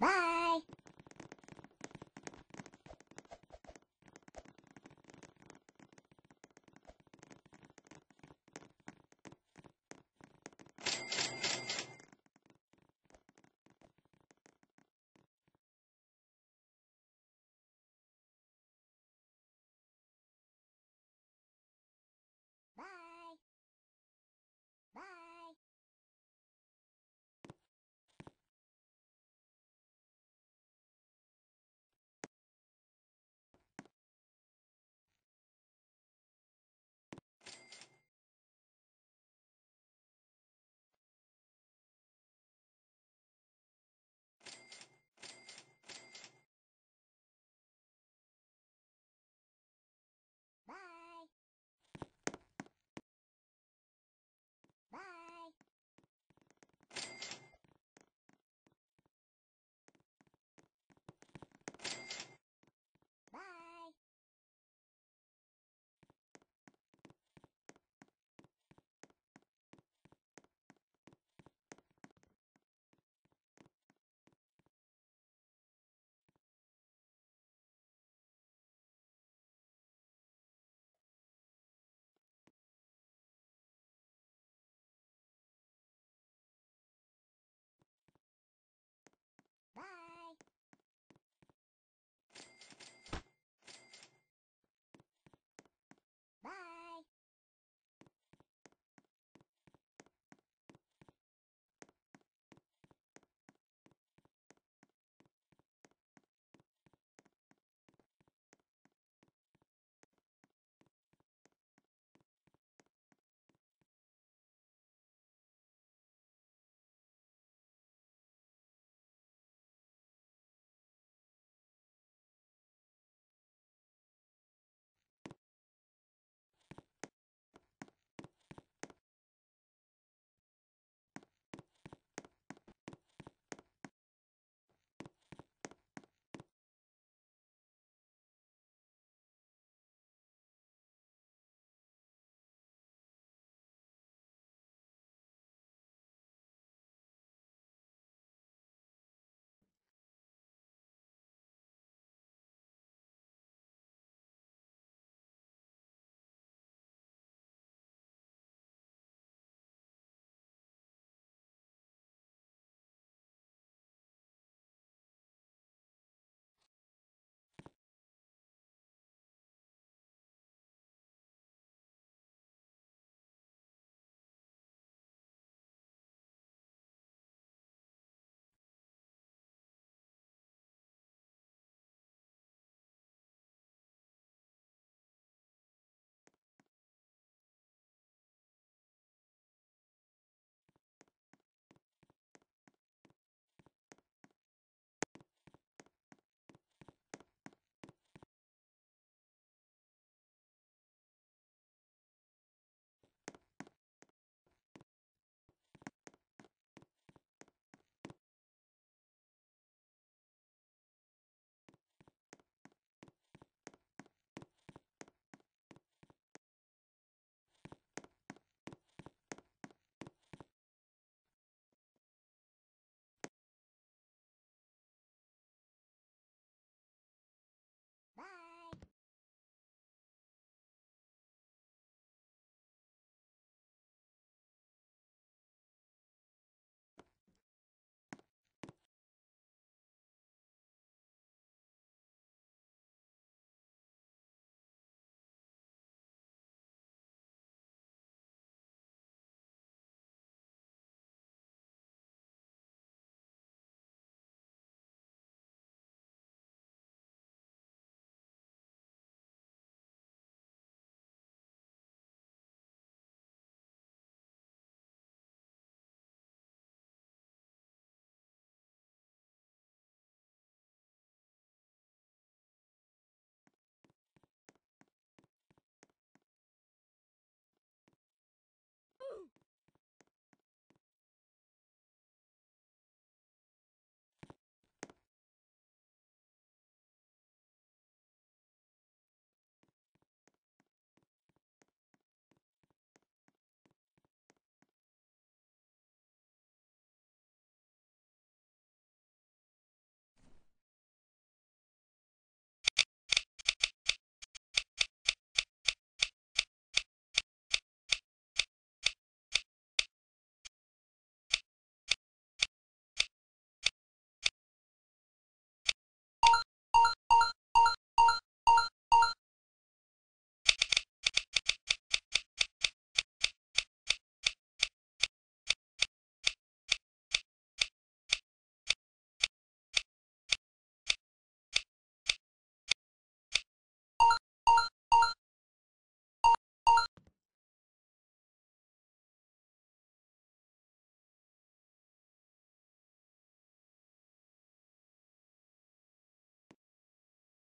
Bye.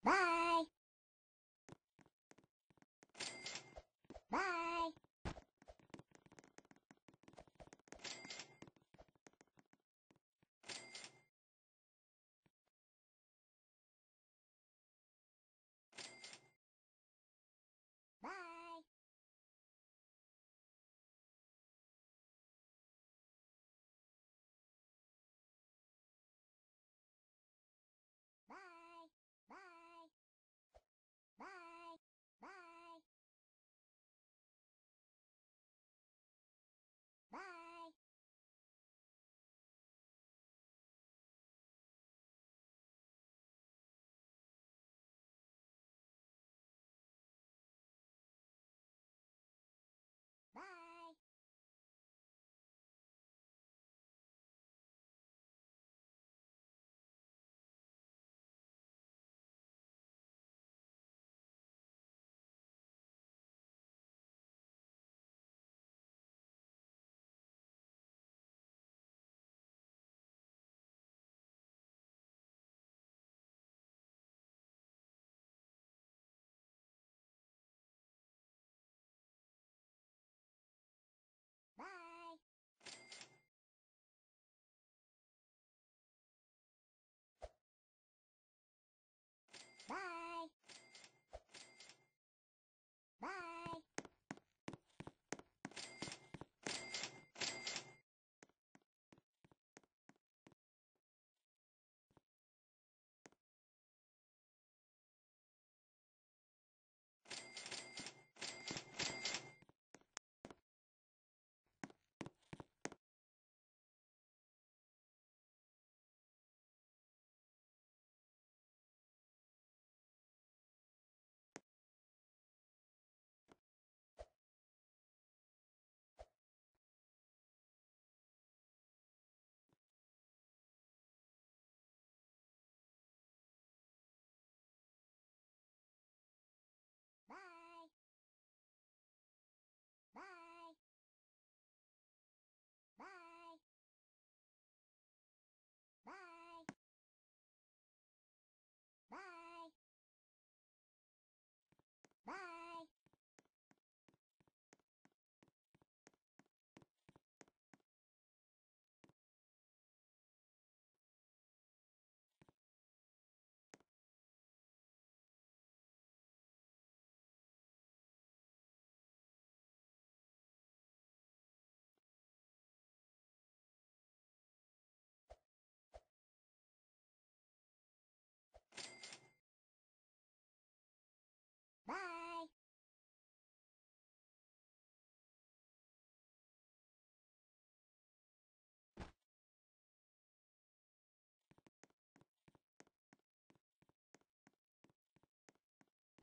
Bye. Bye.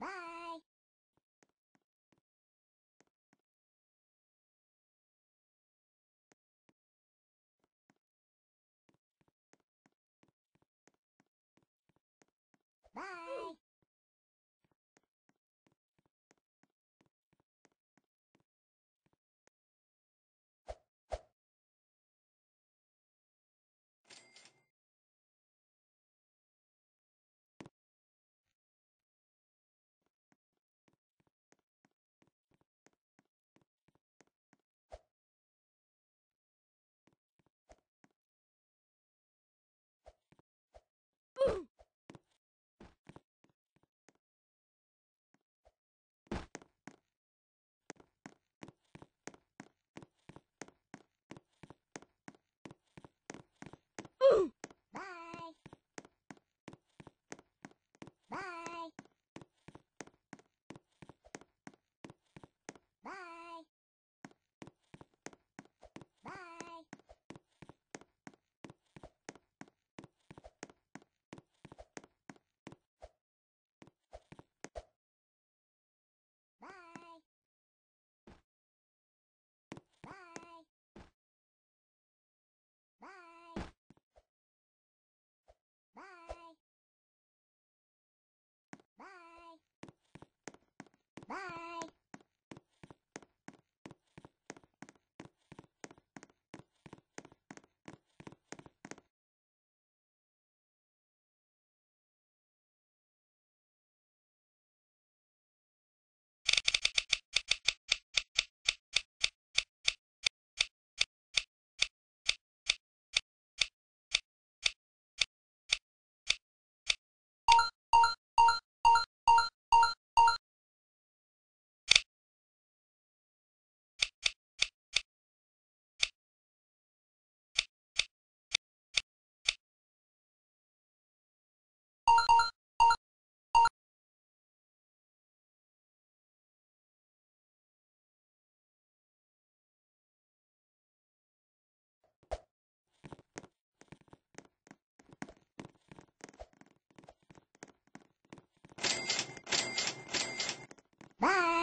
Bye. Bye. Bye.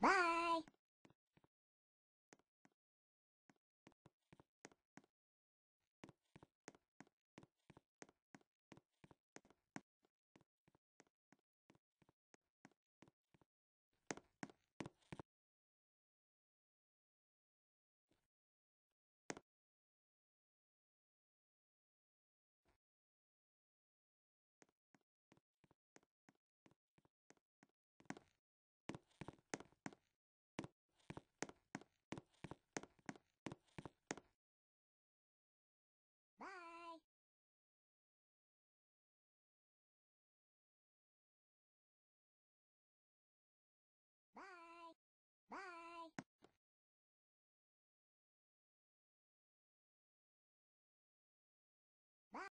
Bye.